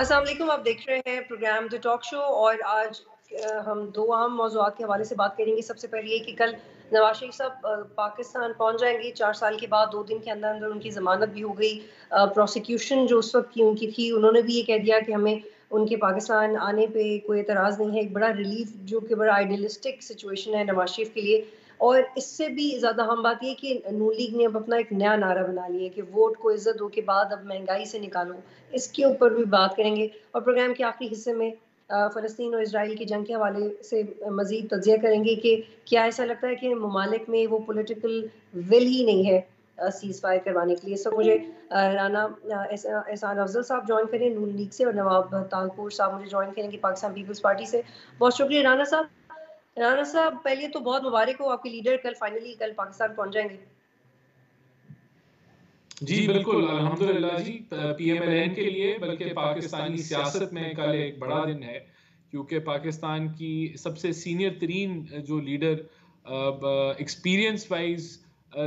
असलम आप देख रहे हैं प्रोग्राम द टॉक शो और आज हम दो अहम मौजूद के हवाले से बात करेंगे। सबसे पहले ये कि कल नवाज़ शरीफ साहब पाकिस्तान पहुँच जाएँगे। चार साल के बाद दो दिन के अंदर अंदर उनकी ज़मानत भी हो गई। प्रोसिक्यूशन जो उस वक्त की उनकी थी, उन्होंने भी ये कह दिया कि हमें उनके पाकिस्तान आने पे कोई एतराज़ नहीं है। एक बड़ा रिलीफ जो कि बड़ा आइडियलिस्टिक सिचुएशन है नवाज़ शरीफ के लिए। और इससे भी ज़्यादा हम बात ये कि नून लीग ने अब अपना एक नया नारा बना लिया कि वोट को इज़्ज़त दो के बाद अब महँगाई से निकालो। इसके ऊपर भी बात करेंगे और प्रोग्राम के आखिरी हिस्से में फ़लस्तीन और इसराइल की जंग के हवाले से मज़ीद तजिया करेंगे कि क्या ऐसा लगता है कि ममालिक में वो पोलिटिकल विल ही नहीं है सीज़ फायर करवाने के लिए। सब मुझे राना एहसान अफजल साहब ज्वाइन करें नून लीग से और नवाब तालपुर साहब मुझे ज्वाइन करेंगे पाकिस्तान पीपल्स पार्टी से। बहुत शुक्रिया राना साहब। राना साहब, पहले तो बहुत मुबारक हो आपके लीडर कल फाइनली कल पाकिस्तान पहुँच जाएँगे। जी, बिल्कुल, अल्हम्दुलिल्लाह जी। पीएमएलएन के लिए, बल्कि पाकिस्तानी सियासत में कल एक बड़ा दिन है, क्योंकि पाकिस्तान की सबसे सीनियर तरीन जो लीडर एक्सपीरियंस वाइज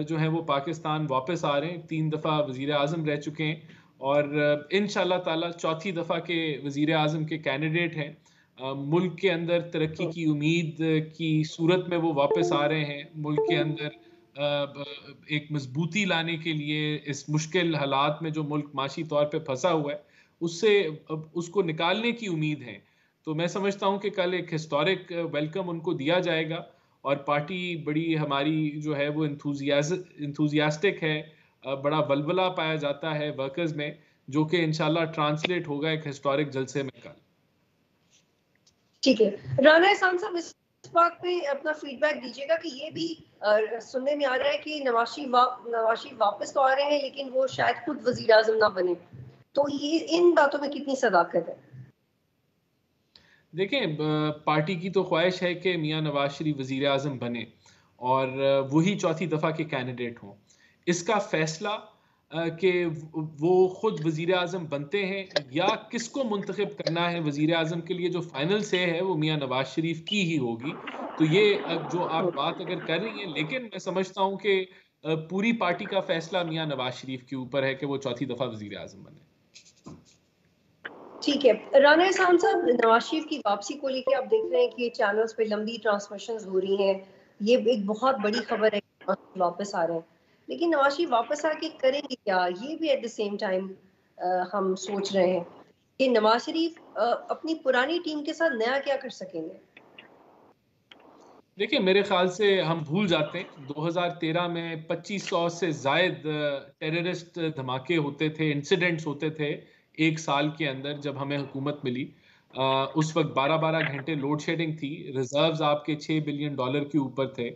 जो है वो पाकिस्तान वापस आ रहे हैं। तीन दफ़ा वज़ी अजम रह चुके हैं और इन ताला चौथी दफ़ा के वज़ी अजम के कैंडिडेट हैं। मुल्क के अंदर तरक्की की उम्मीद की सूरत में वो वापस आ रहे हैं। मुल्क के अंदर एक मजबूती लाने के लिए इस मुश्किल हालात में जो मुल्क माशी तौर पे फंसा हुआ है उससे उसको निकालने की उम्मीद है। तो मैं समझता हूँ कि कल एक हिस्टोरिक वेलकम उनको दिया जाएगा और पार्टी बड़ी हमारी जो है वो इंथुजियास्टिक है। बड़ा बलबला पाया जाता है वर्कर्स में जो कि इनशाला ट्रांसलेट होगा एक हिस्टोरिक जलसे में कल। ठीक है। राना एहसान साहब इस बात पे अपना फीडबैक दीजिएगा कि ये भी सुनने में आ रहा है कि नवाशी वा, नवाशी वापस तो आ रहे हैं लेकिन वो शायद खुद वज़ीर आज़म ना बने। तो ये इन बातों में कितनी सदाकत है? देखें पार्टी की तो ख्वाहिश है कि मियाँ नवाज़ शरीफ वज़ीर आज़म बने और वही चौथी दफ़ा के कैंडिडेट हों। इसका फैसला कि वो खुद वज़ीर आज़म बनते हैं या किसको मुंतखब करना है वज़ीर आज़म के लिए जो फाइनल से है वो मियाँ नवाज़ शरीफ की ही होगी। तो ये जो आप बात अगर कर रही हैं, लेकिन मैं समझता हूँ कि पूरी पार्टी का फैसला मियाँ नवाज़ शरीफ के ऊपर है कि वो चौथी दफ़ा वज़ीर आज़म बने। ठीक है। राना एहसान साहब, नवाज़ शरीफ की वापसी को लेकर आप देख रहे हैं कि चैनल्स पे लंबी ट्रांसमिशन हो रही हैं। ये एक बहुत बड़ी खबर है वापस आ रहे हैं। लेकिन नवाज़ शरीफ वापस आके करेंगे क्या? ये भी एट द सेम टाइम हम सोच रहे हैं कि नवाज़ शरीफ अपनी पुरानी टीम के साथ नया क्या कर सकेंगे? देखिए मेरे ख्याल से हम भूल जाते हैं। 2013 में 2500 से जायद टेररिस्ट धमाके होते थे इंसिडेंट्स होते थे एक साल के अंदर जब हमें हुकूमत मिली। आ, उस वक्त 12-12 घंटे लोड शेडिंग थी। रिजर्व्स आपके 6 बिलियन डॉलर के ऊपर थे।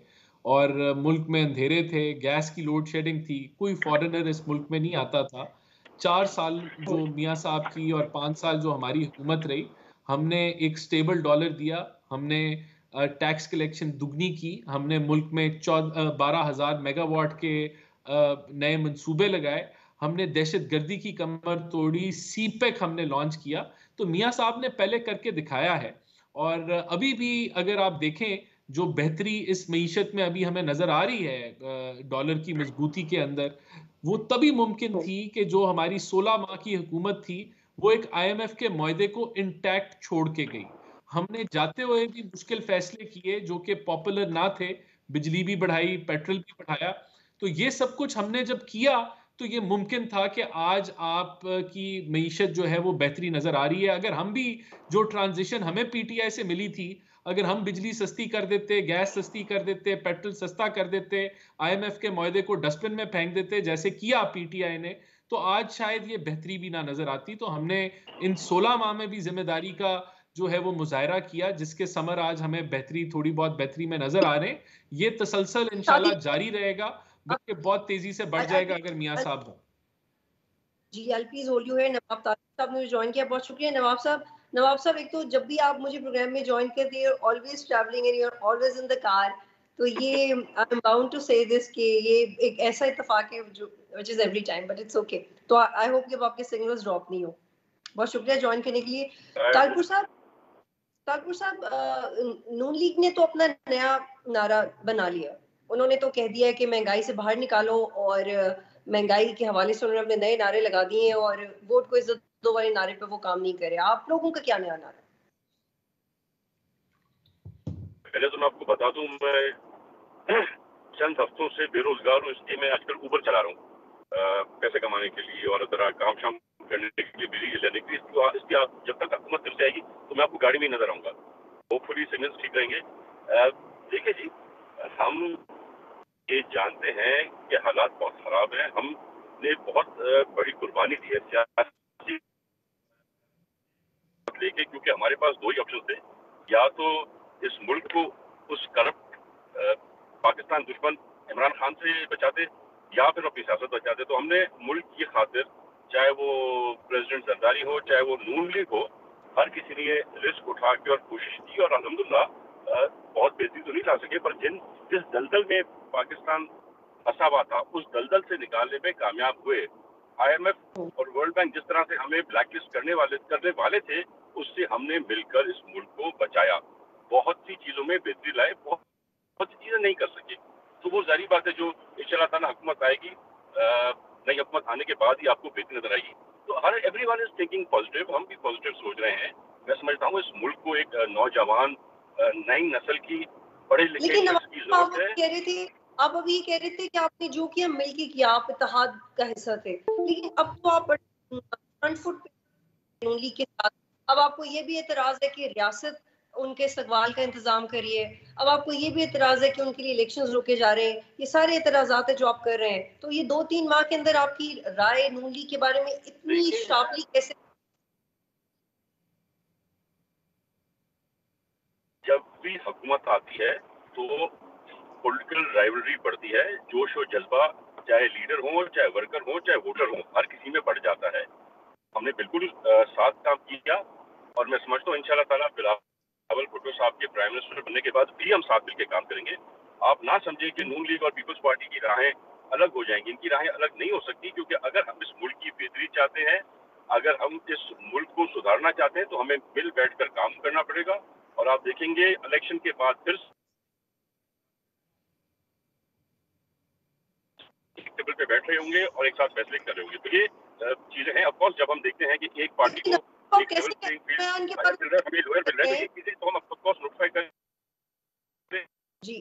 और मुल्क में अंधेरे थे गैस की लोड शेडिंग थी कोई फॉरेनर इस मुल्क में नहीं आता था। चार साल जो मियाँ साहब की और पाँच साल जो हमारी हुकूमत रही हमने एक स्टेबल डॉलर दिया हमने टैक्स कलेक्शन दुगनी की हमने मुल्क में चौदह बारह हज़ार मेगावाट के नए मंसूबे लगाए हमने दहशत गर्दी की कमर तोड़ी सी पैक हमने लॉन्च किया। तो मियाँ साहब ने पहले करके दिखाया है। और अभी भी अगर आप देखें जो बेहतरी इस मीशत में अभी हमें नज़र आ रही है डॉलर की मजबूती के अंदर, वो तभी मुमकिन थी कि जो हमारी 16 माह की हुकूमत थी, वो एक आईएमएफ के माहे को इंटैक्ट छोड़ के गई। हमने जाते हुए भी मुश्किल फैसले किए जो कि पॉपुलर ना थे, बिजली भी बढ़ाई, पेट्रोल भी बढ़ाया। तो ये सब कुछ हमने जब किया तो ये मुमकिन था कि आज आप की मीशत जो है वो बेहतरी नज़र आ रही है। अगर हम भी जो ट्रांजिशन हमें पीटीआई से मिली थी अगर हम बिजली सस्ती कर देते गैस सस्ती कर देते पेट्रोल सस्ता कर देते आईएमएफ के माहे को डस्टबिन में फेंक देते जैसे किया पीटीआई ने तो आज शायद ये बेहतरी भी ना नज़र आती। तो हमने इन 16 माह में भी ज़िम्मेदारी का जो है वो मुजाहरा किया जिसके समर आज हमें बेहतरी थोड़ी बहुत बेहतरी में नज़र आ रहे हैं। ये तसलसल इंशाल्लाह जारी रहेगा बल्कि बहुत तेज़ी से बढ़ जाएगा अगर मियाँ साहब हो। जी एल पी जोलियो है नवाब साहब ने ज्वाइन किया बहुत शुक्रिया नवाब साहब। नवाब साहब एक तो जब भी आप मुझे प्रोग्राम में ज्वाइन करते हैं always travelling and you're always in the car तो ये I am bound to say this कि ये एक ऐसा इत्तेफाक है जो which is every time but it's okay तो आई होप कि अब आपके सिग्नल्स ड्रॉप नहीं हो। बहुत शुक्रिया ज्वाइन करने के लिए। तालपुर साहब तालपुर साहब नून लीग ने तो अपना नया नारा बना लिया। उन्होंने तो कह दिया है कि महँगाई से बाहर निकालो और महँगाई के हवाले से उन्होंने अपने नए नारे लगा दिए और वोट को इज़्ज़त दो वाले नारे पे वो काम नहीं करे। आप लोगों का क्या नया नारा? पहले तो मैं आपको बता दूँ, मैं चंद हफ्तों से बेरोजगार हूँ, इसलिए मैं आजकल ऊबर चला रहा हूँ। पैसे कमाने के लिए और तरह काम शाम करने के लिए बिजली लेने के लिए। इसलिए जब तक हुकूमत फिर से आएगी तो मैं आपको गाड़ी में नज़र आऊँगा। होपफुली सिग्नल ठीक रहेंगे। देखिए जी, हम ये जानते हैं कि हालात बहुत खराब हैं। हमने बहुत बड़ी कुर्बानी दी है लेके क्योंकि हमारे पास दो ही ऑप्शन थे, या तो इस मुल्क को उस करप्ट पाकिस्तान दुश्मन इमरान खान से बचाते, या फिर अपनी सियासत बचाते। तो हमने मुल्क की खातिर, चाहे वो प्रेसिडेंट जरदारी हो, चाहे वो नून लीग हो, हर किसी ने रिस्क उठा के और कोशिश की और अलहमदुल्ला बहुत बेहतरी तो नहीं ला सके, पर जिन, जिस दलदल में पाकिस्तान फंसा हुआ था, उस दलदल से निकालने में कामयाब हुए। आईएमएफ और वर्ल्ड बैंक जिस तरह से हमें ब्लैकलिस्ट करने वाले करने वाले थे उससे हमने मिलकर इस मुल्क को बचाया। बहुत सी चीज़ों में बेहतरी लाए बहुत, बहुत सी चीज़ें नहीं कर सके। तो वो जारी बात है जो इन ताला हुकूमत आएगी नई हुकूमत आने के बाद ही आपको बेहतरी नज़र आएगी। तो हर every one is thinking positive हम भी पॉजिटिव सोच रहे हैं। मैं समझता हूँ इस मुल्क को एक नौजवान नई नस्ल की पढ़े लिखे की ज़रूरत है। थे आप अभी कह रहे थे कि आपने जो किया मिलके किया आप इतिहाद का हिस्सा थे। लेकिन अब तो आप फ्रंट फुट के साथ अब आपको ये भी एतराज़ है कि रियासत उनके इस्तकबाल का इंतज़ाम करिए अब आपको ये भी एतराज़ है कि उनके लिए इलेक्शन रोके जा रहे हैं। ये सारे एतराजात है जो आप कर रहे हैं। तो ये दो तीन माह के अंदर आपकी राय नूली के बारे में इतनी शार्पली कैसे जब भी हुकूमत आती है तो पॉलिटिकल राइवलरी बढ़ती है। जोश और जज्बा चाहे लीडर हो चाहे वर्कर हो चाहे वोटर हो हर किसी में बढ़ जाता है। हमने बिल्कुल साथ काम किया। और मैं समझता हूँ, इंशाल्लाह ताला बिलावल भुट्टो साहब के प्राइम मिनिस्टर बनने के बाद भी हम साथ मिलकर काम करेंगे। आप ना समझे कि नून लीग और पीपल्स पार्टी की राहें अलग हो जाएँगी, इनकी राहें अलग नहीं हो सकती, क्योंकि अगर हम इस मुल्क की बेहतरी चाहते हैं, अगर हम इस मुल्क को सुधारना चाहते हैं तो हमें मिल बैठ कर काम करना पड़ेगा। और आप देखेंगे इलेक्शन के बाद फिर टेबल पे बैठ रहे होंगे और एक साथ फैसले कर रहे होंगे। तो ये चीज़ें हैं। ऑफकोर्स जब हम देखते हैं कि एक पार्टी को जी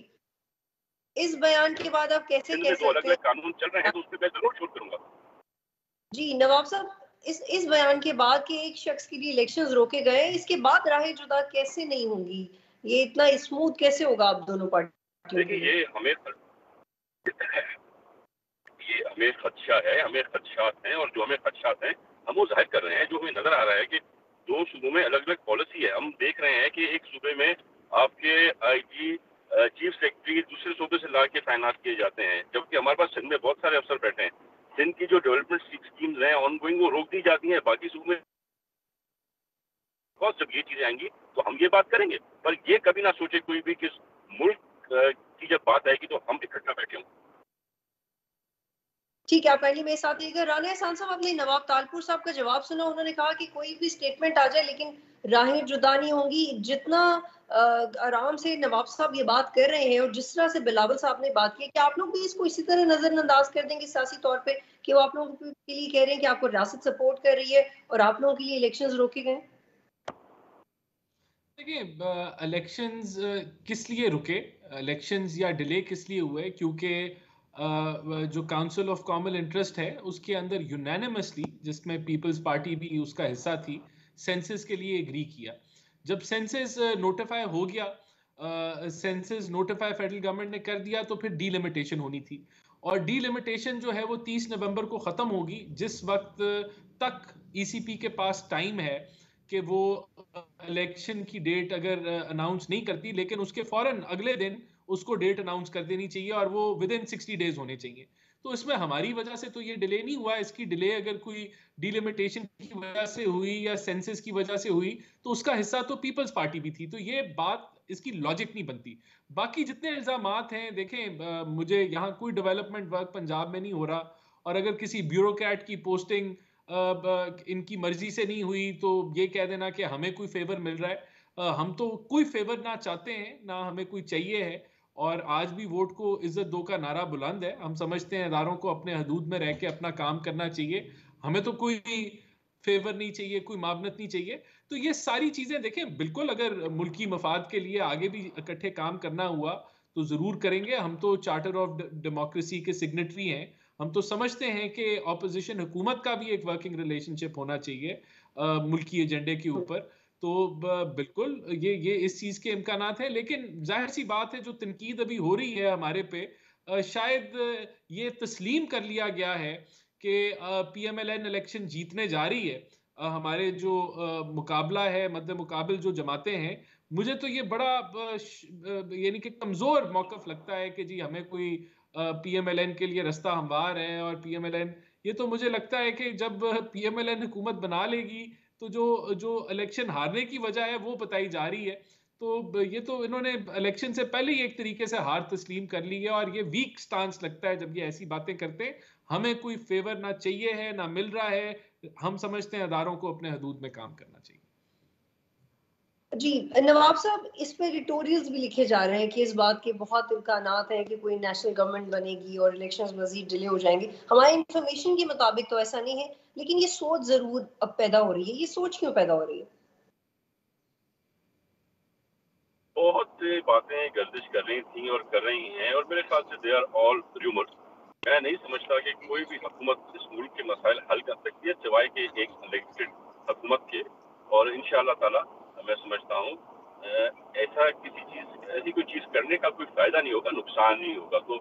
इस बयान के बाद आप कैसे अलग अलग कानून चल रहे हैं तो उस पर मैं ज़रूर छोड़ करूँगा जी नवाब साहब इस इस बयान के बाद कि एक शख्स के लिए इलेक्शंस रोके गए इसके बाद राहें जुदा कैसे नहीं होंगी? ये इतना स्मूथ कैसे होगा आप दोनों पार्टी देखिए ये हमें ये हमें खदशा है हमें खदशात हैं और जो हमें खदशात हैं हम वो ज़ाहिर कर रहे हैं, जो हमें नज़र आ रहा है कि दो सूबों में अलग अलग पॉलिसी है। हम देख रहे हैं कि एक सूबे में आपके आईजी चीफ सेक्रेटरी दूसरे सूबे से ला के तैनात किए जाते हैं, जबकि हमारे पास सिंध में बहुत सारे अफसर बैठे हैं। सिंध की जो डेवलपमेंट स्कीम्स हैं ऑन गोइंग वो रोक दी जाती हैं, बाकी सूबे में जब ये चीज़ें आएँगी तो हम ये बात करेंगे। पर ये कभी ना सोचे कोई भी कि मुल्क की जब बात आएगी तो हम इकट्ठा बैठे हों। ठीक है, आप काइंडली मेरे साथ अगर राना एहसान साहब, आपने नवाब तालपुर साहब का जवाब सुना। उन्होंने कहा कि कोई भी स्टेटमेंट आ जाए, लेकिन राहें जुदा नहीं होंगी। जितना आराम से नवाब साहब ये बात कर रहे हैं, और जिस तरह से बिलावल साहब ने बात की कि आप लोग भी इसको इसी तरह नजरअंदाज कर देंगे सियासी तौर पे, कि वो आप लोगों के लिए कह रहे हैं कि आपको रियासत सपोर्ट कर रही है, और आप लोगों के लिए इलेक्शन रोके गए? देखिए इलेक्शंस किस लिए रुके? इलेक्शंस या डिले किस लिए हुए? क्योंकि जो काउंसिल ऑफ़ कॉमन इंटरेस्ट है, उसके अंदर यूनानिमसली जिसमें पीपल्स पार्टी भी उसका हिस्सा थी सेंसस के लिए एग्री किया। जब सेंसस नोटिफाई हो गया सेंसस नोटिफाई फेडरल गवर्नमेंट ने कर दिया तो फिर डीलिमिटेशन होनी थी। और डीलिमिटेशन जो है, वो 30 नवंबर को ख़त्म होगी, जिस वक्त तक ईसीपी e के पास टाइम है कि वो इलेक्शन की डेट अगर अनाउंस नहीं करती, लेकिन उसके फ़ौरन अगले दिन उसको डेट अनाउंस कर देनी चाहिए और वो विद इन सिक्सटी डेज़ होने चाहिए। तो इसमें हमारी वजह से तो ये डिले नहीं हुआ इसकी डिले अगर कोई डिलिमिटेशन की वजह से हुई या सेंसस की वजह से हुई तो उसका हिस्सा तो पीपल्स पार्टी भी थी। तो ये बात इसकी लॉजिक नहीं बनती। बाकी जितने इल्ज़ाम हैं देखें आ, मुझे यहाँ कोई डेवलपमेंट वर्क पंजाब में नहीं हो रहा। और अगर किसी ब्यूरोक्रेट की पोस्टिंग आ, इनकी मर्ज़ी से नहीं हुई तो ये कह देना कि हमें कोई फेवर मिल रहा है। हम तो कोई फेवर ना चाहते हैं ना हमें कोई चाहिए है। और आज भी वोट को इज़्ज़त दो का नारा बुलंद है। हम समझते हैं इदारों को अपने हदूद में रह के अपना काम करना चाहिए। हमें तो कोई फेवर नहीं चाहिए कोई मावनत नहीं चाहिए। तो ये सारी चीज़ें देखें बिल्कुल अगर मुल्की मफाद के लिए आगे भी इकट्ठे काम करना हुआ तो ज़रूर करेंगे। हम तो चार्टर ऑफ़ डेमोक्रेसी के सिग्नेटरी हैं। हम तो समझते हैं कि ऑपोजिशन हुकूमत का भी एक वर्किंग रिलेशनशिप होना चाहिए मुल्की एजेंडे के ऊपर। तो बिल्कुल, ये ये इस चीज़ के इम्कान है, लेकिन ज़ाहिर सी बात है, जो तनकीद अभी हो रही है हमारे पे शायद ये तस्लीम कर लिया गया है कि P M L N election जीतने जा रही है। हमारे जो मुकाबला है मद मुकाबल जो जमाते हैं, मुझे तो ये बड़ा यानी कि कमज़ोर मौकफ लगता है कि जी, हमें कोई पी एम एल एन के लिए रास्ता हमवार है और पी एम एल एन ये तो मुझे लगता है कि जब पी एम एल एन हुकूमत बना लेगी तो जो जो इलेक्शन हारने की वजह है, वो बताई जा रही है। तो ये तो इन्होंने इलेक्शन से पहले ही एक तरीके से हार तस्लीम कर ली है और ये वीक स्टांस लगता है जब ये ऐसी बातें करते हैं। हमें कोई फेवर ना चाहिए है, ना मिल रहा है। हम समझते हैं अदारों को अपने हदूद में काम करना चाहिए। जी, नवाब साहब, इस पे एडिटोरियल्स भी लिखे जा रहे हैं कि इस बात के बहुत इम्कान हैं कि कोई नेशनल गवर्नमेंट बनेगी और इलेक्शन मजीद डिले हो जाएँगे। हमारे इंफॉर्मेशन के मुताबिक तो ऐसा नहीं है, लेकिन ये सोच ज़रूर अब पैदा हो रही है। ये सोच क्यों पैदा हो रही है? बहुत से बातें गर्दिश कर रही थी और कर रही हैं और मेरे ख्याल से दे आर ऑल र्यूमर्स मैं नहीं समझता कि कोई भी हुकूमत इस मुल्क के मसाइल हल कर सकती है सिवाय के एक इलेक्टेड हुकूमत के। और इन ताला मैं समझता हूँ ऐसा किसी चीज़ ऐसी कोई चीज़ करने का कोई फ़ायदा नहीं होगा नुकसान नहीं होगा। तो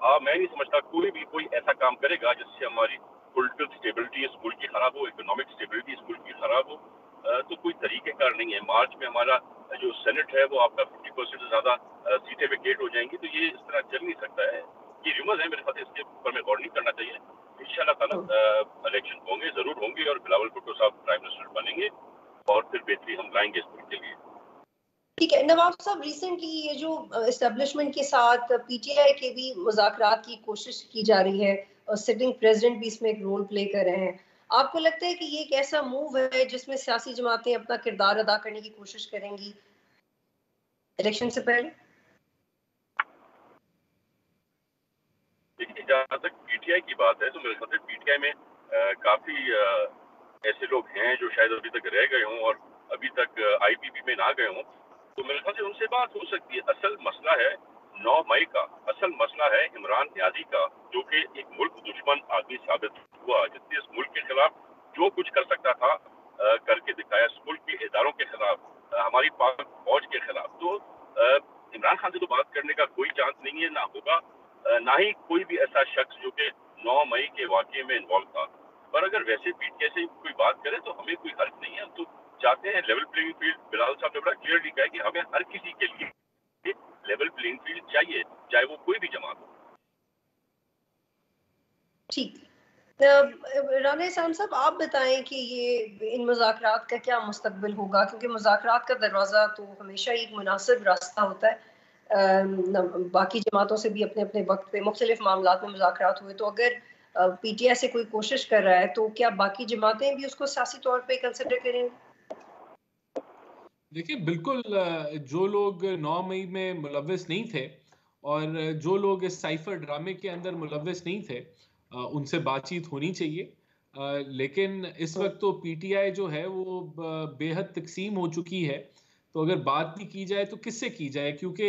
आ, मैं नहीं समझता कोई भी कोई ऐसा काम करेगा जिससे हमारी पोलिटिकल स्टेबिलिटी इस मुल्क की खराब हो इकोनॉमिक स्टेबिलिटी इस मुल्क की खराब हो। तो कोई तरीकेकार नहीं है। मार्च में हमारा जो सेनेट है वो आपका फिफ्टी परसेंट से ज़्यादा सीटें वेकेट हो जाएँगी। तो ये इस तरह चल नहीं सकता है। ये र्यूमर्स है मेरे साथ इसके ऊपर में गौर नहीं करना चाहिए। इन ताला इलेक्शन होंगे ज़रूर होंगे और बिलावल भुट्टो साहब प्राइम मिनिस्टर बनेंगे। और फिर बेहतरी हम लाएँगे मुल्क के लिए। ठीक है नवाब साहब रिसेंटली ये जो एस्टेब्लिशमेंट के साथ पीटीआई के भी मुजाकरात की कोशिश की जा रही है और सिटिंग प्रेसिडेंट भी इसमें एक रोल प्ले कर रहे हैं। आपको लगता है कि ये एक ऐसा मूव है जिसमें सियासी जमातें अपना किरदार अदा करने की कोशिश करेंगी? इलेक्शन से पहले? देखिए जहाँ तक पीटीआई की बात है तो मेरे ख्याल से पीटीआई में आ, काफ़ी आ, ऐसे लोग हैं जो शायद अभी तक रह गए हों और अभी तक आईपीपी में ना गए हों। तो मेरे ख्याल से उनसे बात हो सकती है। असल मसला है नौ मई का। असल मसला है इमरान न्याजी का, जो कि एक मुल्क दुश्मन आदमी साबित हुआ। जिसने इस मुल्क के खिलाफ जो कुछ कर सकता था करके दिखाया। इस मुल्क के इदारों के खिलाफ हमारी पाक फौज के खिलाफ। तो इमरान खान से तो बात करने का कोई चांस नहीं है, ना होगा। ना ही कोई भी ऐसा शख्स जो कि नौ मई के वाक्य में इन्वॉल्व था। पर अगर वैसे पीट कैसे कोई बात करे तो हमें कोई हर्ज नहीं है। हम तो चाहते हैं लेवल प्लेइंग फ़ील्ड बिलाल साहब ने बड़ा क्लियरली कहा कि हमें हर किसी के लिए लेवल प्लेइंग फ़ील्ड चाहिए, चाहे वो कोई भी जमात हो। ठीक। राना इसान साहब आप बताएँ कि ये इन मुजाकरात का क्या मुस्तबिल होगा? क्योंकि मुजाकरात का दरवाज़ा तो हमेशा ही एक मुनासिब रास्ता होता है। बाकी जमातों से भी अपने अपने वक्त पे, मुख्तलिफ़ मामला में मुजाकरात हुए। तो अगर पीटीआई से कोई कोशिश कर रहा है तो क्या बाकी जमातें भी उसको सियासी तौर पे कंसिडर करेंगे? देखिए, बिल्कुल जो लोग 9 मई में मुलविस नहीं थे और जो लोग इस साइफर ड्रामे के अंदर मुलविस नहीं थे उनसे बातचीत होनी चाहिए। लेकिन इस वक्त तो पीटीआई जो है वो बेहद तकसीम हो चुकी है। तो अगर बात भी की जाए तो किससे की जाए? क्योंकि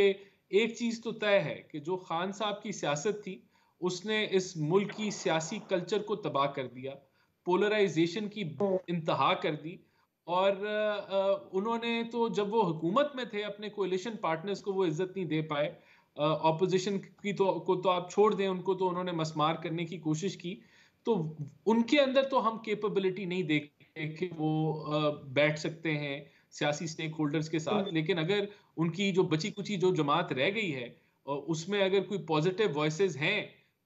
एक चीज़ तो तय है कि जो खान साहब की सियासत थी उसने इस मुल्क की सियासी कल्चर को तबाह कर दिया पोलराइजेशन की इंतहा कर दी और उन्होंने तो जब वो हुकूमत में थे अपने कोलिशन पार्टनर्स को वो इज़्ज़त नहीं दे पाए ऑपोजिशन की तो को तो आप छोड़ दें उनको तो उन्होंने मसमार करने की कोशिश की तो उनके अंदर तो हम कैपेबिलिटी नहीं देखते कि वो बैठ सकते हैं सियासी स्टेक होल्डर्स के साथ हम्म। लेकिन अगर उनकी जो बची कुची जो जमात रह गई है उसमें अगर कोई पॉजिटिव वॉइस हैं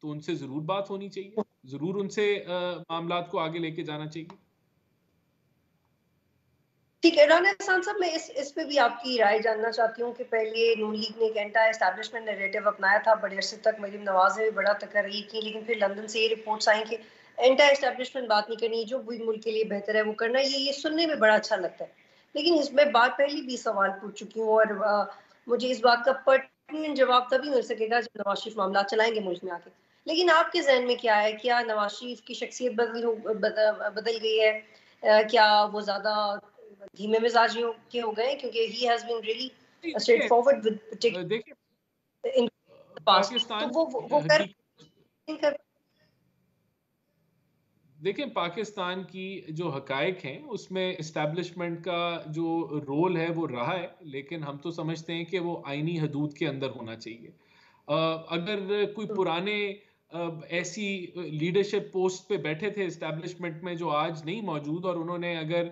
तो उनसे ज़रूर बात होनी चाहिए। ज़रूर उनसे मामला को आगे लेके जाना चाहिए। ठीक है साहब मैं इस इस पे भी आपकी राय जानना चाहती हूँ कि पहले नून लीग ने एक एंटा एस्टैब्लिशमेंट अपनाया था बड़े अरसे तक मरीम नवाज़ ने भी बड़ा तकर रही थी लेकिन फिर लंदन से ये रिपोर्ट्स आई कि एंटा एस्टैब्लिशमेंट बात नहीं करनी जो भी मुल्क के लिए बेहतर है वो करना ये ये सुनने में बड़ा अच्छा लगता है। लेकिन इसमें बात पहले भी सवाल पूछ चुकी हूँ और आ, मुझे इस बात का पर्टिनेंट जवाब तभी मिल सकेगा जब नवाज़ शरीफ मामला चलाएँगे मुल्क में आके। लेकिन आपके जहन में क्या है? क्या नवाज़ शरीफ की शख्सियत बदल बदल गई है? क्या वो ज़्यादा धीमे मिजाजियों के हो गए? क्योंकि he has been really straightforward with देखिए पाकिस्तान तो वो वो कर देखिए पाकिस्तान की जो हकायक हैं उसमें इस्टेब्लिशमेंट का जो रोल है वो रहा है लेकिन हम तो समझते हैं कि वो आईनी हदूद के अंदर होना चाहिए। अगर कोई हम्म। पुराने ऐसी लीडरशिप पोस्ट पे बैठे थे इस्टेब्लिशमेंट में जो आज नहीं मौजूद और उन्होंने अगर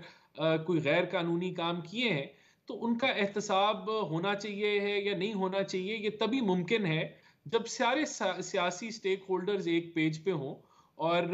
कोई गैर कानूनी काम किए हैं तो उनका एहतसाब होना चाहिए है या नहीं होना चाहिए, ये तभी मुमकिन है जब सारे सियासी स्टेक होल्डर्स एक पेज पे हों और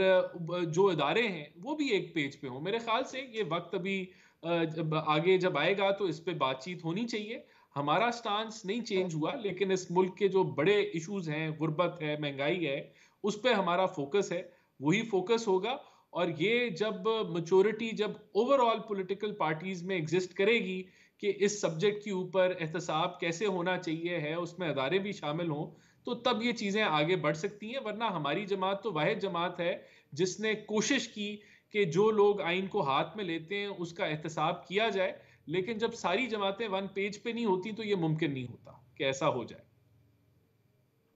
जो इदारे हैं वो भी एक पेज पे हों। मेरे ख्याल से ये वक्त अभी आगे जब आएगा तो इस पर बातचीत होनी चाहिए। हमारा स्टांस नहीं चेंज हुआ, लेकिन इस मुल्क के जो बड़े इश्यूज़ हैं, गुर्बत है, महँगाई है, उस पर हमारा फोकस है। वही फोकस होगा और ये जब मचोरिटी जब ओवरऑल पॉलिटिकल पार्टीज़ में एग्जिस्ट करेगी कि इस सब्जेक्ट के ऊपर एहतसाब कैसे होना चाहिए, है, उसमें अदारे भी शामिल हों तो तब ये चीज़ें आगे बढ़ सकती हैं। वरना हमारी जमात तो वाहिद जमात है, जिसने कोशिश की कि जो लोग आइन को हाथ में लेते हैं, उसका एहतसाब किया जाए। लेकिन जब सारी जमातें वन पेज पे नहीं होती तो ये मुमकिन नहीं होता कि ऐसा हो जाए।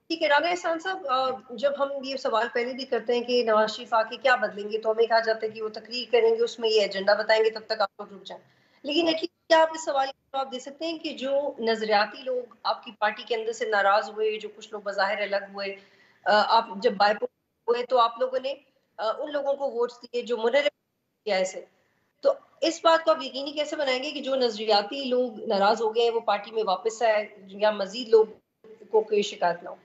ठीक है राना एहसान साहब जब हम ये सवाल पहले भी करते हैं कि नवाज़ शरीफ आके क्या बदलेंगे तो हमें कहा जाता है कि वो तकरीर करेंगे, उसमें ये एजेंडा बताएँगे, तब तक आप लोग रुक जाए। लेकिन क्या आप इस सवाल का जवाब दे सकते हैं कि जो नजरियाती लोग आपकी पार्टी के अंदर से नाराज़ हुए, जो कुछ लोग बाहर अलग हुए आप जब बायपो हुए तो आप लोगों ने उन लोगों को वोट दिए जो मुनर किया ऐसे तो इस बात को आप यकीनी कैसे बनाएँगे कि जो नजरियाती लोग नाराज़ हो गए हैं, वो पार्टी में वापस आए या मजीद लोग को कोई शिकायत ना हो?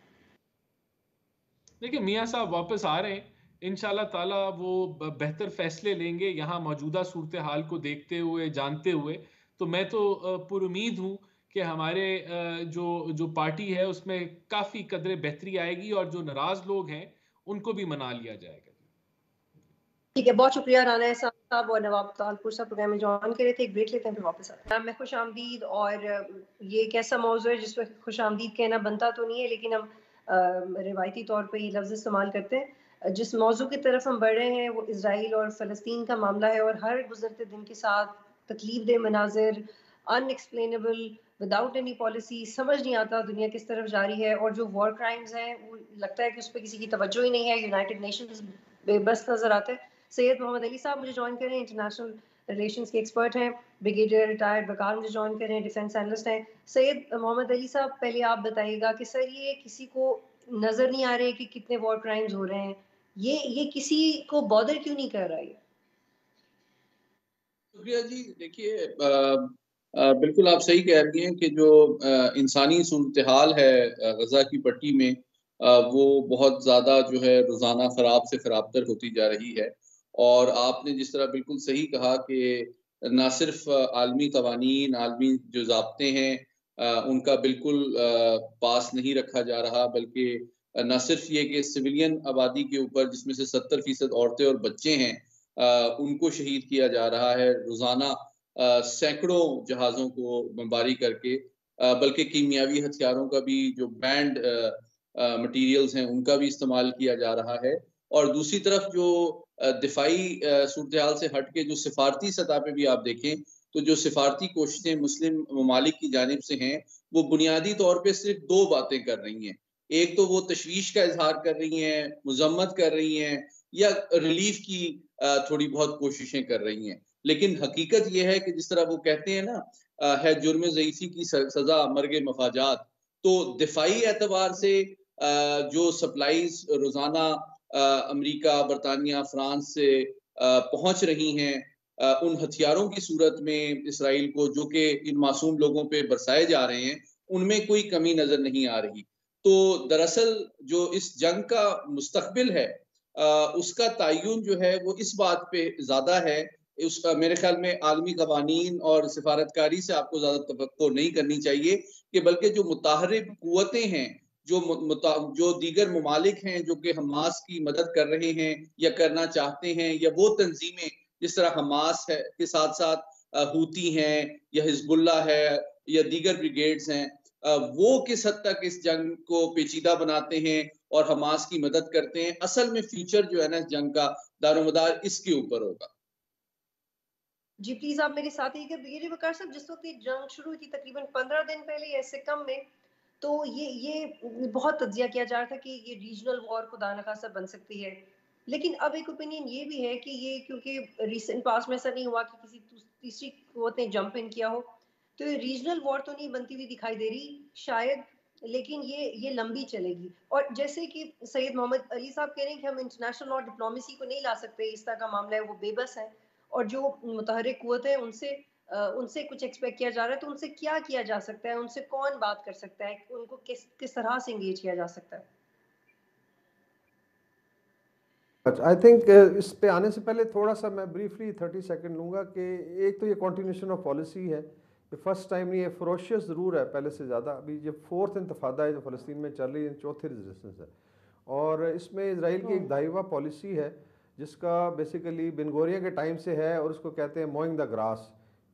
देखिए, मियाँ साहब वापस आ रहे हैं। इन ताला वो बेहतर फैसले लेंगे। यहाँ मौजूदा सूरत हाल को देखते हुए, जानते हुए। तो मैं तो पुरुद हूँ कि हमारे जो जो पार्टी है, उसमें काफ़ी कदर बेहतरी आएगी और जो नाराज़ लोग हैं, उनको भी मना लिया जाएगा। ठीक है, बहुत शुक्रिया राना साहब और नवाब तालपुर साहब प्रोग्राम में ज्वाइन करे थे। एक ब्रेक लेते हैं, फिर वापस आते हैं। मैं खुश आमदीद और ये एक ऐसा मौजू है जिसमें खुश आमदीद कहना बनता तो नहीं है, लेकिन हम रिवायती तौर पर ये लफ्ज़ इस्तेमाल करते हैं। जिस मौजू की तरफ़ हम बढ़ रहे हैं, वो इसराइल और फ़लस्तीन का मामला है और हर गुजरते दिन के साथ तकलीफ़ दे मनाजिर अनएक्सप्लेनेबल विदाउट एनी पॉलिसी समझ नहीं आता दुनिया किस तरफ़ जा रही है और जो वॉर क्राइम्स हैं, वो लगता है कि उस पर किसी की तवज्जो ही नहीं है यूनाइटेड नेशंस बेबस नज़र आते हैं। सैयद मोहम्मद अली साहब मुझे ज्वाइन करें इंटरनेशनल रिलेशंस के एक्सपर्ट हैं ब्रिगेडियर रिटायर्ड वकार मुझे ज्वाइन करें डिफेंस एनालिस्ट हैं। सैयद मोहम्मद अली साहब पहले आप बताइएगा कि सर ये किसी को नज़र नहीं आ रहे कि कितने वॉर क्राइम्स हो रहे हैं। ये ये किसी को बॉदर क्यों नहीं कर रहा है शुक्रिया जी देखिए बिल्कुल आप सही कह रही हैं कि जो इंसानी सूरत हाल है गजा की पट्टी में आ, वो बहुत ज़्यादा जो है रोज़ाना ख़राब से ख़राबतर होती जा रही है। और आपने जिस तरह बिल्कुल सही कहा कि न सिर्फ़ आलमी कवानीन आलमी जो जबते हैं उनका बिल्कुल पास नहीं रखा जा रहा, बल्कि न सिर्फ़ ये कि सिविलियन आबादी के ऊपर जिसमें से सत्तर फ़ीसद औरतें और बच्चे हैं उनको शहीद किया जा रहा है रोज़ाना सैकड़ों जहाज़ों को बमबारी करके बल्कि कीमियावी हथियारों का भी जो बैंड मटेरियल्स हैं, उनका भी इस्तेमाल किया जा रहा है। और दूसरी तरफ़ जो दिफाई सूरत हाल से हट के जो सिफारती सतह पे भी आप देखें तो जो सिफारती कोशिशें मुस्लिम ममालिक की जानब से हैं, वो बुनियादी तौर पर सिर्फ़ दो बातें कर रही हैं। एक तो वो तशवीश का इजहार कर रही हैं, मजम्मत कर रही हैं, या रिलीफ की थोड़ी बहुत कोशिशें कर रही हैं। लेकिन हकीकत यह है कि जिस तरह वो कहते हैं ना है जुर्म ज़ईफ़ी की सज़ा मर्ग मफाजात तो दिफाई एतबार से जो सप्लाईज रोज़ाना अमेरिका, बरतानिया, फ्रांस से पहुँच रही हैं। उन हथियारों की सूरत में इसराइल को, जो कि इन मासूम लोगों पे बरसाए जा रहे हैं, उनमें कोई कमी नज़र नहीं आ रही। तो दरअसल जो इस जंग का मुस्तबिल है उसका तयन जो है, वो इस बात पे ज़्यादा है। उसका मेरे ख्याल में आलमी कवानीन और सिफारतकारी से आपको ज़्यादा तो नहीं करनी चाहिए कि बल्कि जो मुताहरब हैं जो जो दीगर ममालिक हैं, जो कि हमास की मदद कर रहे हैं या करना चाहते हैं, या वो तंजीमें जिस तरह हमास है, के साथ साथ हूती हैं, या हिजबुल्ला है, या दीगर ब्रिगेड्स हैं वो किस हद तक इस जंग को पेचीदा बनाते हैं और हमास की मदद करते हैं? असल में फ्यूचर जो है ना इस जंग का दारोमदार इसके ऊपर होगा। जी प्लीज़ आप मेरे साथ ही ब्रिगेडियर वकार साहब, जिस वक्त ये जंग शुरू हुई थी, तकरीबन पंद्रह दिन पहले ऐसे कम में तो ये ये बहुत तजिया किया जा रहा था कि ये रीजनल वॉर खुदा नखासा बन सकती है। लेकिन अब एक ओपिनियन ये भी है कि ये क्योंकि रिसेंट पास में ऐसा नहीं हुआ कि किसी तीसरी कुत ने जंप इन किया हो। तो ये रीजनल वॉर तो नहीं बनती हुई दिखाई दे रही, शायद, लेकिन ये ये लंबी चलेगी। और जैसे कि सैयद मोहम्मद अली साहब कह रहे हैं कि हम इंटरनेशनल लॉ डिप्लोमेसी को नहीं ला सकते, इस तरह का मामला है, वो बेबस है। और जो मुतहरिक कुत है, उनसे उनसे कुछ एक्सपेक्ट किया जा रहा है तो उनसे क्या किया जा सकता है? उनसे कौन बात कर सकता है? उनको किस किस तरह से इंगेज किया जा सकता है? अच्छा आई थिंक इस पे आने से पहले थोड़ा सा मैं ब्रीफली थर्टी सेकंड लूँगा कि एक तो ये कॉन्टीन्यूशन ऑफ़ पॉलिसी है ये फ़र्स्ट टाइम नहीं है फरोशियस ज़रूर है पहले से ज़्यादा। अभी ये फोर्थ इंतफादा है जो फ़लस्तीन में चल रही है चौथी रजिस्टेंस है। और इसमें इसराइल की एक हाँ। दाइवा पॉलिसी है जिसका बेसिकली बिनगोरिया के टाइम से है और उसको कहते हैं मोइंग द ग्रास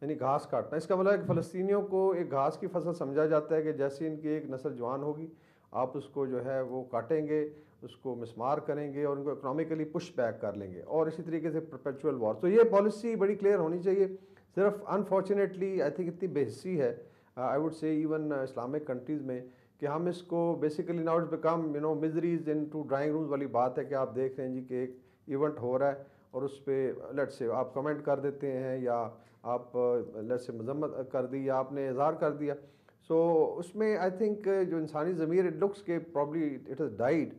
यानी घास काटना। इसका मतलब है कि फ़लस्तीनियों को एक घास की फ़सल समझा जाता है कि जैसे इनकी एक नस्ल जवान होगी, आप उसको जो है वो काटेंगे, उसको मिसमार करेंगे और उनको इकोनॉमिकली पुश बैक कर लेंगे और इसी तरीके से परपेचुअल वॉर तो ये पॉलिसी बड़ी क्लियर होनी चाहिए। सिर्फ़ अनफॉर्चुनेटली आई थिंक इतनी बेहसी है I would say even Islamic countries में कि हम इसको basically now become you know miseries into drawing rooms वाली बात है कि आप देख रहे हैं जी कि एक इवेंट हो रहा है और उस पर लट से आप कमेंट कर देते हैं या आप लट से मजम्मत कर दी या आपने इजहार कर दिया। सो so, उसमें आई थिंक जो इंसानी ज़मीर इट लुक्स के प्रॉब्ली इट इज़ डाइड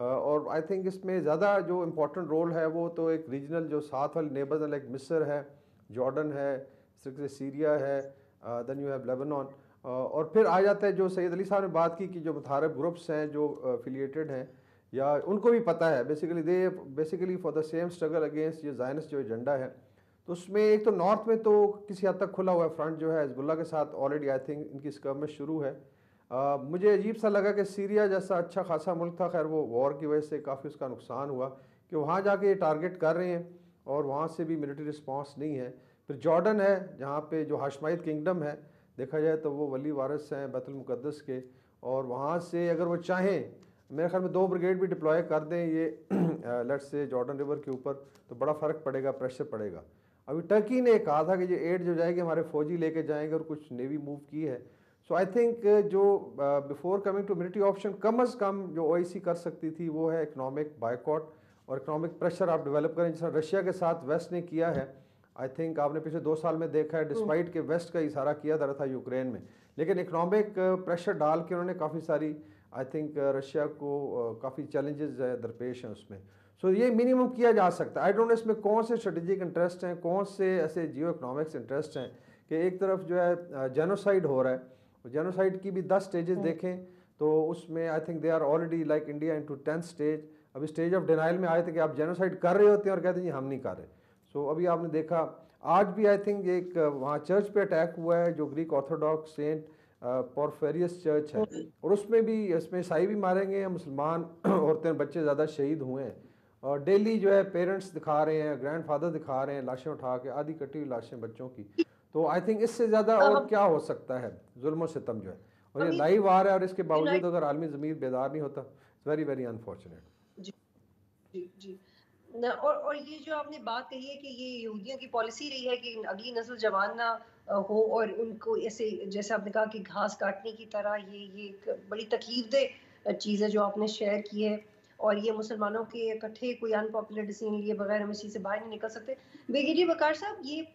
और आई थिंक इसमें ज़्यादा जो इम्पोर्टेंट रोल है वो तो एक रीजनल जो साथ वाले नेबर्स लाइक मिस्र है जॉर्डन है सीरिया है देन यू हैव लेबनान और फिर आ जाता है जो सैद अली साहब ने बात की कि जो मुतारब ग्रुप्स हैं जो अफिलिएटेड हैं या उनको भी पता है basically they basically for the same struggle against ये जायनस जो एजेंडा है तो उसमें एक तो नॉर्थ में तो किसी हद तक खुला हुआ फ्रंट जो है हिजबुल्ला के साथ ऑलरेडी आई थिंक इनकी स्कर्मिश शुरू है। आ, मुझे अजीब सा लगा कि सीरिया जैसा अच्छा खासा मुल्क था खैर वो वॉर की वजह से काफ़ी उसका नुकसान हुआ कि वहाँ जाके ये टारगेट कर रहे हैं और वहाँ से भी मिलिट्री रिस्पॉन्स नहीं है। फिर जॉर्डन है जहाँ पे जो हाशमाइत किंगडम है देखा जाए तो वो वली वारस हैं बैतुलमुक़दस के और वहाँ से अगर वो चाहें मेरे ख्याल में दो ब्रिगेड भी डिप्लॉय कर दें ये लेट्स से जॉर्डन रिवर के ऊपर तो बड़ा फ़र्क पड़ेगा प्रेशर पड़ेगा। अभी टर्की ने कहा था कि ये एड जो जाएगी हमारे फौजी लेके जाएँगे और कुछ नेवी मूव की है। सो आई थिंक जो before coming to military option कम अज़ कम जो ओ कर सकती थी वो है इकनॉमिक बाइकआउट और इकनॉमिक प्रेशर आप डेवलप करें जिस रशिया के साथ वेस्ट ने किया है। आई थिंक आपने पिछले दो साल में देखा है डिस्पाइट. के वेस्ट का इशारा किया जा रहा था यूक्रेन में। लेकिन इकनॉमिक प्रेशर डाल के उन्होंने काफ़ी सारी आई थिंक रशिया को काफ़ी चैलेंजेस दरपेश हैं उसमें। सो so, ये मिनिमम किया जा सकता है। आई डोंट नो इसमें कौन से स्ट्रेटेजिक इंटरेस्ट हैं कौन से ऐसे जियो इकोनॉमिक्स इंटरेस्ट हैं कि एक तरफ़ जो है जेनोसाइड हो रहा है। जेनोसाइड की भी दस स्टेजेस हम्म। देखें तो उसमें I think they are already like India into tenth stage अभी स्टेज ऑफ़ डिनाइल में आए थे कि आप जेनोसाइड कर रहे होते हैं और कहते हैं जी हम नहीं कर रहे। सो so, अभी आपने देखा आज भी आई थिंक एक वहाँ चर्च पे अटैक हुआ है जो Greek Orthodox Saint Porphyrius church है। हम्म। और उसमें भी इसमें ईसाई भी मारे गए हैं मुसलमान औरतें बच्चे ज़्यादा शहीद हुए हैं। और डेली जो है पेरेंट्स दिखा रहे हैं ग्रैंड फादर दिखा रहे हैं लाशें उठा के आधी कटी हुई लाशें बच्चों की। तो आई थिंक इससे ज़्यादा और क्या हो सकता है? जुल्म सितम जो है। और ये लाइव आ रहा है और इसके बावजूद अगर आलमी ज़मीर बेदार नहीं होता वेरी वेरी अनफॉर्चुनेट जी जी और और ये जो आपने बात कही है कि ये यहूदियों की पॉलिसी रही है कि अगली नस्ल जवान ना हो और उनको ऐसे जैसे आपने कहा कि घास काटने की तरह ये ये एक बड़ी तकलीफ़ दे चीज़ है जो आपने शेयर की है। और ये मुसलमानों के इकट्ठे कोई अनपॉपुलर डिसीज़न लिए बगैर हम इसी से बाहर नहीं निकल सकते। बेगिरी बकार साहब ये,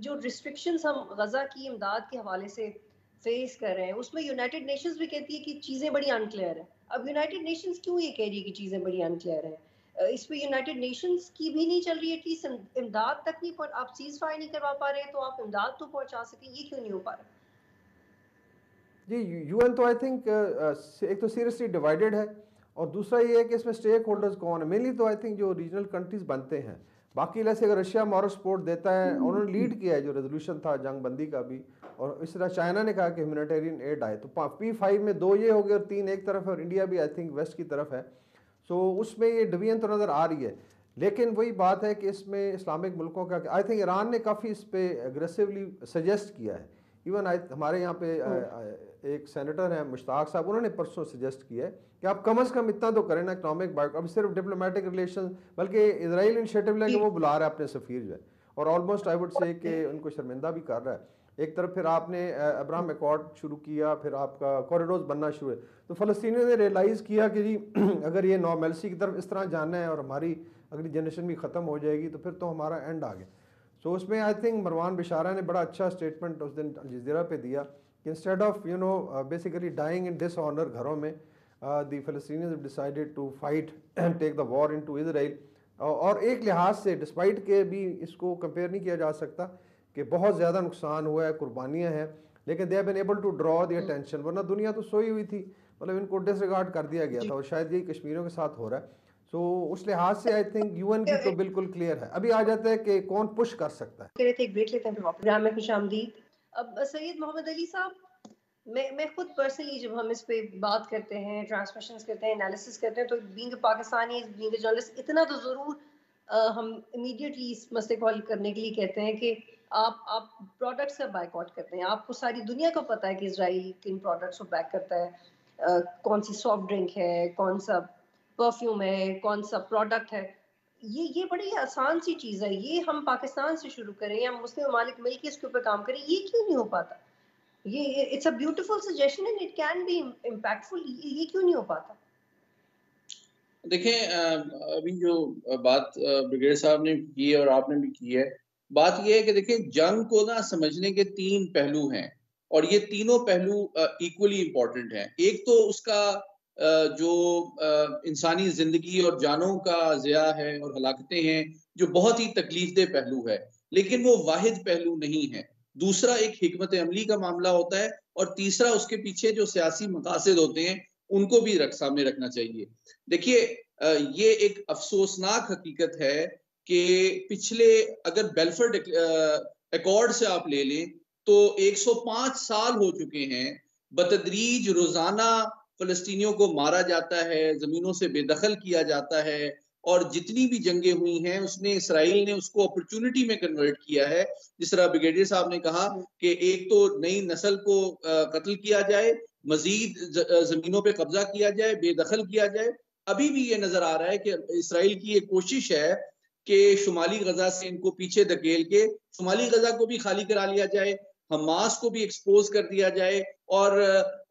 जो रिस्ट्रिक्शंस हम गज़ा की इमदाद के हवाले से फेस कर रहे हैं उसमें यूनाइटेड नेशंस भी कहती है कि चीज़ें बड़ी अनक्लियर है। अब यूनाइटेड नेशंस क्यों ये कह रही है कि चीज़ें बड़ी अनक्लियर है? इस पर यूनाइटेड नेशंस की भी नहीं चल रही है एटलीस्ट इमदाद तक नहीं आप सीज फायर नहीं करवा पा रहे तो आप इमदाद तो पहुँचा सकें ये क्यों नहीं हो पा रहा? जी यूएन तो आई थिंक एक तो सीरियसली डिवाइडेड है और दूसरा ये है कि इसमें स्टेक होल्डर्स कौन है? मेनली तो आई थिंक जो रीजनल कंट्रीज़ बनते हैं। बाकी जैसे अगर रशिया मॉरल सपोर्ट देता है उन्होंने लीड किया है जो रेजोल्यूशन था जंग बंदी का भी और इस तरह चाइना ने कहा कि ह्यूमनिटेरियन एड आए। तो पी फाइव में दो ये हो गए और तीन एक तरफ़ है और इंडिया भी आई थिंक वेस्ट की तरफ़ है। सो उसमें ये डिवीज़न तो नज़र आ रही है। लेकिन वही बात है कि इसमें इस्लामिक मुल्कों का आई थिंक ईरान ने काफ़ी इस पर एग्रेसिवली सजेस्ट किया है। इवन आई हमारे यहाँ पे आ, एक सेनेटर हैं मुश्ताक साहब उन्होंने परसों सजेस्ट किया है कि आप कम अज़ कम इतना तो करें ना इकनॉमिक बाइक अब सिर्फ़ डिप्लोमेटिक रिलेशन बल्कि इसराइल इनिशिएटिव लेके वो बुला रहा है अपने सफ़ीर जो है। और ऑलमोस्ट आई वुड से कि उनको शर्मिंदा भी कर रहा है। एक तरफ़ फिर आपने अब्राहम अकॉर्ड शुरू किया फिर आपका कॉरिडोर बनना शुरू है तो फ़लस्तीनियों ने रियलाइज़ किया कि जी अगर ये नॉर्मेलसी की तरफ़ इस तरह जाना है और हमारी अगली जनरेशन भी ख़त्म हो जाएगी तो फिर तो हमारा एंड आ गया सो so, उसमें आई थिंक मरवान बिशारा ने बड़ा अच्छा स्टेटमेंट उस दिन जजीरा पे दिया कि instead of you know basically dying in dishonour घरों में the Palestinians decided to fight and take the war into Israel और एक लिहाज से डिस्पाइट के भी इसको कंपेयर नहीं किया जा सकता कि बहुत ज़्यादा नुकसान हुआ है कुर्बानियाँ हैं लेकिन they have able to draw the attention वरना दुनिया तो सोई हुई थी मतलब इनको डिसरिगार्ड कर दिया गया था और शायद यही कश्मीरियों के साथ हो रहा है। So, उस लिहाज से आई थिंक यूएन की तो बिल्कुल क्लियर है। अभी आ जाता है कि कौन पुश कर सकता है। एक ब्रेक लेते हैं फिर प्रोग्राम में खुश आमदीद। अब सैयद मोहम्मद अली साहब मैं मैं खुद पर्सनली जब हम इस पे बात करते हैं ट्रांसमिशन करते हैं एनालिसिस करते हैं तो बींग पाकिस्तानी बींग जर्नलिस्ट इतना तो ज़रूर हम इमीडिएटली इस मसले को हल करने के लिए कहते हैं कि आप आप प्रोडक्ट्स का बाइकआउट करते हैं। आपको सारी दुनिया को पता है कि इसराइल किन प्रोडक्ट्स को बैक करता है। आ, कौन सी सॉफ्ट ड्रिंक है कौन सा परफ्यूम है कौन सा प्रोडक्ट है। ये ये बड़ी आसान सी चीज़ है। ये हम पाकिस्तान से शुरू करें या मुस्लिम ममालिक मिल के इसके ऊपर काम करें ये क्यों नहीं हो पाता? ये it's a beautiful suggestion and it can be impactful ये क्यों नहीं हो पाता? देखें अभी जो बात ब्रिगेड साहब ने की है और आपने भी की है बात यह है कि देखें जंग को ना समझने के तीन पहलू हैं और ये तीनों पहलू इक्वली इम्पोर्टेंट हैं। एक तो उसका जो इंसानी ज़िंदगी और जानों का ज़िया है और हलाकतें हैं, जो बहुत ही तकलीफ़ दे पहलू है, लेकिन वो वाहिद पहलू नहीं है। दूसरा एक हमत अमली का मामला होता है और तीसरा उसके पीछे जो सियासी मकासद होते हैं, उनको भी रख, सामने रखना चाहिए। देखिए ये एक अफसोसनाक हकीकत है कि पिछले अगर बेलफर्ड अकॉर्ड से आप ले लें तो 105 साल हो चुके हैं, बतदरीज रोज़ाना फलस्तीनियों को मारा जाता है, जमीनों से बेदखल किया जाता है, और जितनी भी जंगें हुई हैं, उसने इसराइल ने उसको अपॉर्चुनिटी में कन्वर्ट किया है। जिस तरह ब्रिगेडियर साहब ने कहा कि एक तो नई नस्ल को कत्ल किया जाए, मजीद जमीनों पे कब्जा किया जाए, बेदखल किया जाए। अभी भी ये नज़र आ रहा है कि इसराइल की एक कोशिश है कि शुमाली गजा से इनको पीछे धकेल के, शुमाली गजा को भी खाली करा लिया जाए, हमास को भी एक्सपोज कर दिया जाए और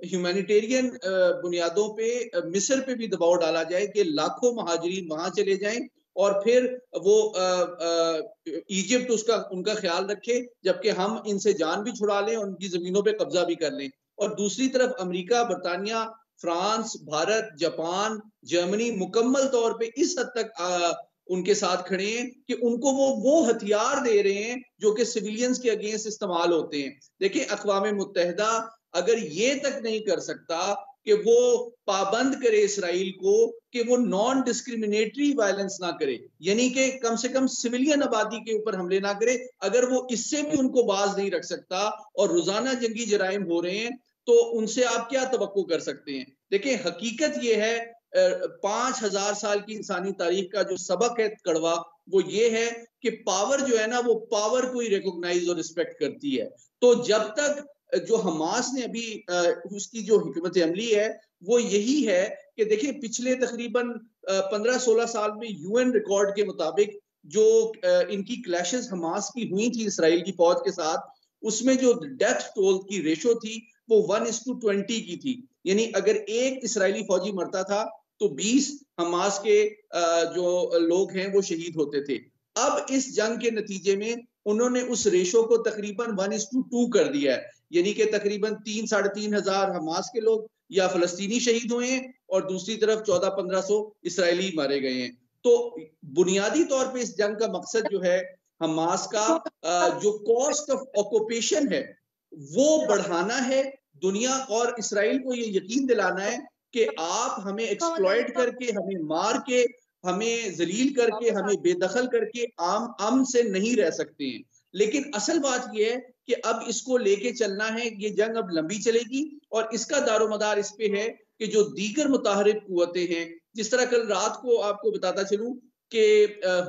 ह्यूमैनिटेरियन बुनियादों पे मिस्र पे भी दबाव डाला जाए कि लाखों महाजरीन वहाँ चले जाएँ और फिर वो इजिप्ट उसका, उनका ख्याल रखे, जबकि हम इनसे जान भी छुड़ा लें और उनकी जमीनों पे कब्जा भी कर लें। और दूसरी तरफ़ अमेरिका, बरतानिया, फ्रांस, भारत, जापान, जर्मनी मुकम्मल तौर पे इस हद तक उनके साथ खड़े हैं कि उनको वो वो हथियार दे रहे हैं जो कि सिविलियंस के अगेंस्ट इस्तेमाल होते हैं। देखिए, अकवाम मुतहदा अगर ये तक नहीं कर सकता कि वो पाबंद करे इसराइल को कि वो नॉन डिस्क्रिमिनेटरी वायलेंस ना करे, यानी कि कम से कम सिविलियन आबादी के ऊपर हमले ना करे, अगर वो इससे भी उनको बाज नहीं रख सकता और रोज़ाना जंगी जराइम हो रहे हैं तो उनसे आप क्या तो कर सकते हैं? देखिए, हकीकत ये है पाँच हज़ार साल की इंसानी तारीख का जो सबक है कड़वा, वो ये है कि पावर जो है ना, वो पावर को ही रिकोगनाइज और रिस्पेक्ट करती है। तो जब तक जो हमास ने अभी उसकी जो हमत अमली है, वो यही है कि देखिए, पिछले तकरीबन पंद्रह सोलह साल में यूएन रिकॉर्ड के मुताबिक जो इनकी क्लैशेस हमास की हुई थी इसराइल की फौज के साथ, उसमें जो डेथ टोल की रेशो थी, वो वन इज़ टू ट्वेंटी की थी। यानी अगर एक इसराइली फौजी मरता था तो 20 हमास के जो लोग हैं, वो शहीद होते थे। अब इस जंग के नतीजे में उन्होंने उस रेशो को तकरीबन वन इज़ टू टू कर दिया है। यानी कि तकरीबन तीन, साढ़े तीन हज़ार हमास के लोग या फलस्तीनी शहीद हुए हैं और दूसरी तरफ़ चौदह, पंद्रह सौ इसराइली मारे गए हैं। तो बुनियादी तौर पे इस जंग का मकसद जो है, हमास का जो कॉस्ट ऑफ़ ऑक्यूपेशन है, वो बढ़ाना है। दुनिया और इसराइल को ये यकीन दिलाना है कि आप हमें एक्सप्लॉयट करके हमें मार के हमें जलील करके हमें बेदखल करके आम आम से नहीं रह सकते हैं। लेकिन असल बात यह है कि अब इसको लेके चलना है ये जंग अब लंबी चलेगी और इसका दारोमदार इस पे है कि जो दीगर मुताहरब कुतें हैं जिस तरह कल रात को आपको बताता चलूँ कि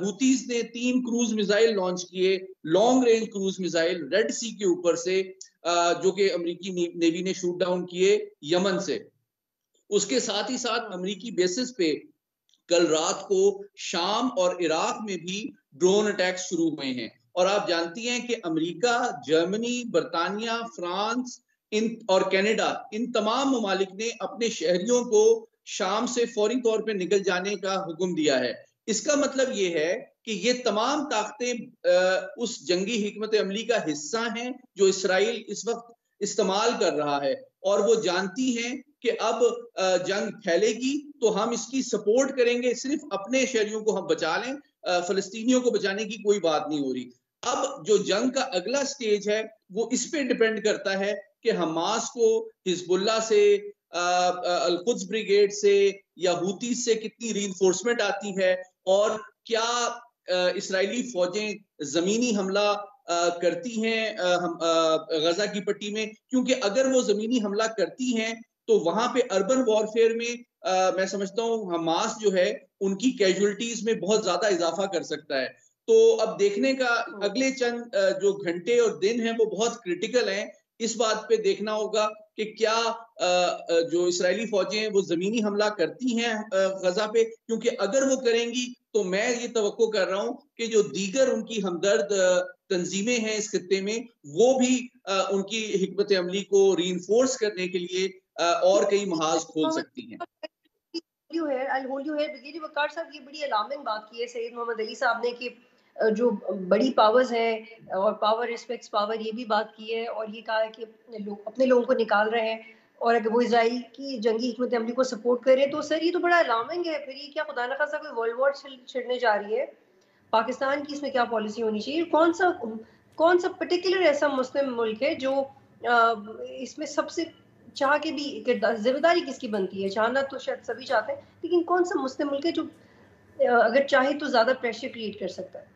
हुतीज ने तीन क्रूज मिसाइल लॉन्च किए long range cruise missile Red Sea के ऊपर से जो कि अमरीकी नेवी ने शूट डाउन किए यमन से। उसके साथ ही साथ अमरीकी बेसिस पे कल रात को शाम और इराक में भी ड्रोन अटैक शुरू हुए हैं। और आप जानती हैं कि अमेरिका, जर्मनी, बरतानिया, फ्रांस, इन और कनाडा, इन तमाम ममालिक ने अपने शहरियों को शाम से फौरी तौर पे निकल जाने का हुक्म दिया है। इसका मतलब ये है कि ये तमाम ताकतें उस जंगी हमत अमली का हिस्सा हैं जो इसराइल इस वक्त इस्तेमाल कर रहा है। और वो जानती हैं कि अब जंग फैलेगी तो हम इसकी सपोर्ट करेंगे, सिर्फ़ अपने शहरियों को हम बचा लें फलस्तीनियों को बचाने की कोई बात नहीं हो रही। अब जो जंग का अगला स्टेज है, वो इस पे डिपेंड करता है कि हमास को हिजबुल्ला से अलकुद्स ब्रिगेड से या हूती से कितनी री आती है, और क्या इसराइली फौजें जमीनी हमला करती हैं गजा की पट्टी में? क्योंकि अगर वो जमीनी हमला करती हैं तो वहाँ पे अर्बन वॉरफेयर में आ, मैं समझता हूँ हमास जो है उनकी कैजुअलिटीज में बहुत ज़्यादा इजाफा कर सकता है। तो अब देखने का अगले चंद जो घंटे और दिन हैं वो बहुत क्रिटिकल हैं। इस बात पे देखना होगा कि क्या जो इसराइली फौजें हैं वो जमीनी हमला करती हैं गजा पे? क्योंकि अगर वो करेंगी तो मैं ये तो कर रहा हूँ कि जो दीगर उनकी हमदर्द तंजीमें हैं इस खत्े में वो भी उनकी हमत अमली को री करने के लिए और कई महाज खोल सकती हैं। है जो बड़ी पावर्स हैं, और पावर रिस्पेक्ट्स पावर ये भी बात की है, और ये कहा है कि लोग, अपने लोगों को निकाल रहे हैं, और अगर वो इसराइल की जंगी हमत अमली को सपोर्ट करे तो सर, ये तो बड़ा अलार्मिंग है। फिर ये क्या खुदा न खासा कोई वर्ल्ड वॉर छिड़ने जा रही है। पाकिस्तान की इसमें क्या पॉलिसी होनी चाहिए? कौन सा कौन सा पर्टिकुलर ऐसा मुस्लिम मुल्क है जो इसमें सबसे चाह के भी ज़िम्मेदारी किसकी बनती है? चाहना तो शायद सभी चाहते हैं, लेकिन कौन सा मुस्लिम मुल्क है जो अगर चाहे तो ज़्यादा प्रेशर क्रिएट कर सकता है?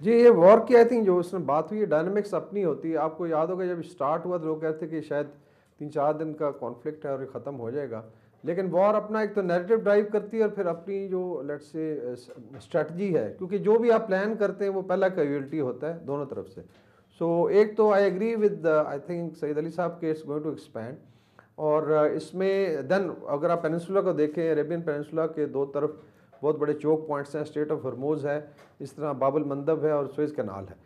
जी, ये वॉर की आई थिंक जो उसमें बात हुई है डायनामिक्स अपनी होती है। आपको याद होगा जब स्टार्ट हुआ तो लोग कहते थे कि शायद तीन चार दिन का कॉन्फ्लिक्ट है और ये ख़त्म हो जाएगा। लेकिन वॉर अपना एक तो नेरेटिव ड्राइव करती है और फिर अपनी जो लेट्स से स्ट्रेटजी है। क्योंकि जो भी आप प्लान करते हैं, वो पहला कैजुअलिटी होता है, दोनों तरफ़ से। सो so, एक तो I agree with I think Saeed Ali साहब के इट्स गोइंग टू एक्सपैंड और uh, इसमें देन अगर आप पेनसुला को देखें अरेबियन पेनसुला के दो तरफ़ बहुत बड़े चौक पॉइंट्स हैं स्टेट ऑफ़ हरमोज़ है इस तरह बाबल मंदब है और सुइज़ कनाल है।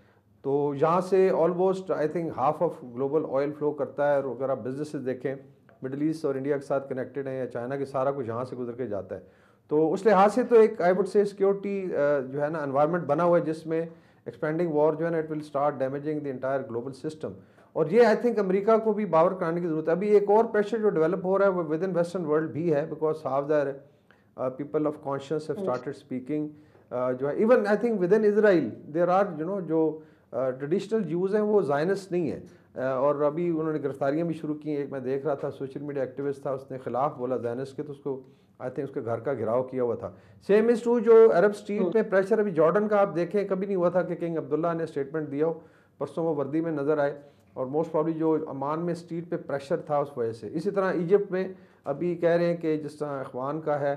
तो यहाँ से almost I think half of global oil flow करता है और अगर आप बिज़नेस देखें मिडल ईस्ट और इंडिया के साथ कनेक्टेड हैं या चाइना के सारा कुछ यहाँ से गुजर के जाता है। तो उस लिहाज से तो एक आई वुड से सिक्योरिटी जो है ना एनवायरनमेंट बना हुआ है जिसमें एक्सपेंडिंग वॉर जो है ना it will start damaging the entire global system और ये आई थिंक अमेरिका को भी बावर कराने की ज़रूरत है। अभी एक और प्रेशर जो डेवलप हो रहा है वो विद इन वेस्टर्न वर्ल्ड भी है because half their people of conscious have started speaking जो है even I think within Israel there are you know जो ट्रेडिशनल uh, यूज़ हैं वो जाइनस नहीं है। Uh, और अभी उन्होंने गिरफ्तारियाँ भी शुरू की एक मैं देख रहा था सोशल मीडिया एक्टिविस्ट था उसने खिलाफ बोला जाइनस के तो उसको आई थिंक उसके घर का घिराव किया हुआ था। सेम इज़ टू जो अरब स्ट्रीट में प्रेशर अभी जॉर्डन का आप देखें कभी नहीं हुआ था कि किंग अब्दुल्ला ने स्टेटमेंट दिया हो। परसों वो वर्दी में नज़र आए और मोस्ट प्रॉब्ली जो अमान में स्ट्रीट पे प्रेशर था उस वजह से। इसी तरह इजिप्ट में अभी कह रहे हैं कि जिस तरह अखवान का है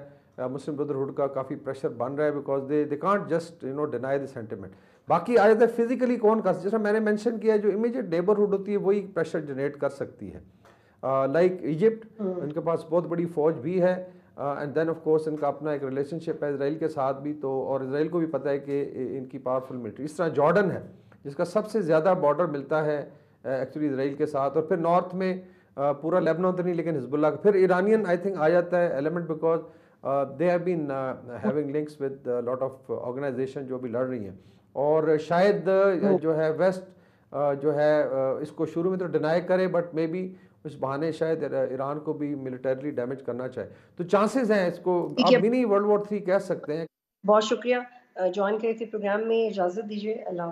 मुस्लिम ब्रदरहुड का काफ़ी प्रेशर बन रहा है because they they can't just you know deny the sentiment बाकी आ जाता है फिजिकली कौन कर जैसा मैंने मेंशन किया जो इमीडिएट नेबरहुड होती है वही प्रेशर जनरेट कर सकती है। लाइक uh, इजिप्ट like इनके पास बहुत बड़ी फौज भी है एंड देन ऑफ़ कोर्स इनका अपना एक रिलेशनशिप है इसराइल के साथ भी तो और इसराइल को भी पता है कि इनकी पावरफुल मिलिट्री इस तरह जॉर्डन है जिसका सबसे ज़्यादा बॉर्डर मिलता है एक्चुअली uh, इसराइल के साथ। और फिर नॉर्थ में uh, पूरा लेबनान तो नहीं लेकिन हिजबुल्ला फिर ईरानियन आई थिंक आ जाता है element because they have been having links with lot of organisation जो भी लड़ रही हैं। और शायद uh, जो है वेस्ट जो है इसको शुरू में तो डिनाई करे बट मे बी इस बहाने शायद ईरान को भी मिलिटरली डैमेज करना चाहे। तो चांसेस हैं इसको आप मिनी वर्ल्ड वॉर थ्री कह सकते हैं। बहुत शुक्रिया। ज्वाइन करे थे प्रोग्राम में इजाज़त दीजिए। अल्लाह